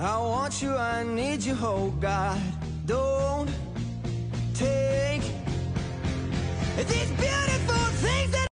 I want you, I need you, oh God. Don't take these